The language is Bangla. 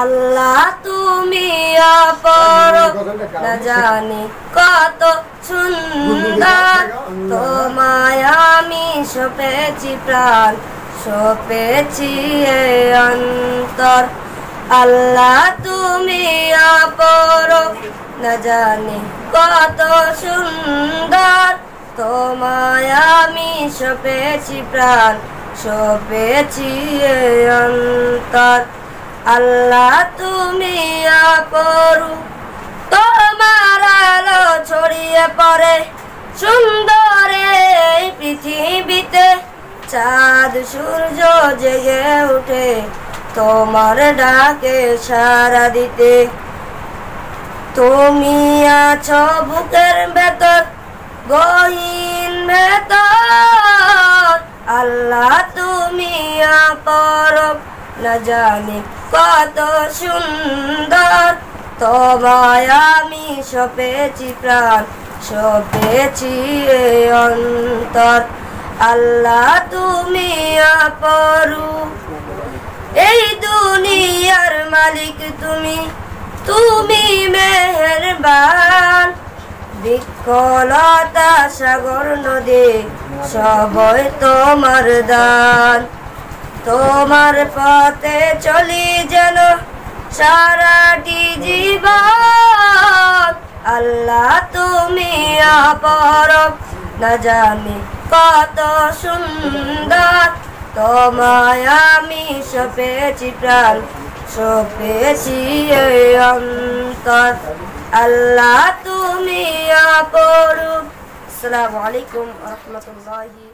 আল্লাহ, তুমি না জানি কত সুন্দর। তোমায় আমি সপেছি প্রাণ, সপেছি অন্তর। আল্লাহ, তুমি অপর। না জানি কত সুন্দর। তোমায় আমি সপেছি প্রাণ, সপেছি অন্তর। আল্লাহ তুমি করু তোমার আলো ছড়িয়ে পড়ে সুন্দর এই পৃথিবীতে। চাঁদ, সূর্য জেগে উঠে তোমার ডাকে সারা দিতে। তুমি আছো বুকের ভেতর, গহীন ভেতর। আল্লাহ তুমি আপরব না জানি কত সুন্দর। তোমায় আমি সপেছি প্রাণ, সপেছি অন্তর। আল্লাহ তুমি আপরু এই দুনিয়ার মালিক তুমি তুমি মেহেরবান। বিকলতা সাগর নদী, সবই তোমার দান। তোমার পথে চলি যেন সারাটি জীবন। আল্লাহ তুমি আপর না জানি কত সুন্দর। তোমায় আমি সপেছি প্রাণ, সপেছি অন্তর। আল্লাহ তুমি আপরু আসসালামু আলাইকুম রহমতুল্লাহি